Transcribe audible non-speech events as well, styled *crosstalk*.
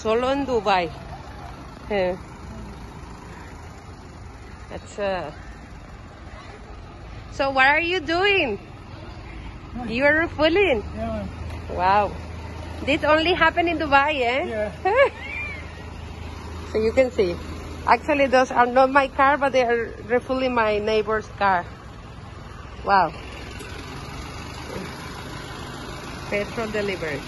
Solo in Dubai. Yeah. That's uh So what are you doing? You are refueling. Yeah, Wow. This only happened in Dubai, eh? yeah. *laughs* So you can see. Actually, those are not my car, but they are refueling my neighbor's car. Wow. Petrol delivery.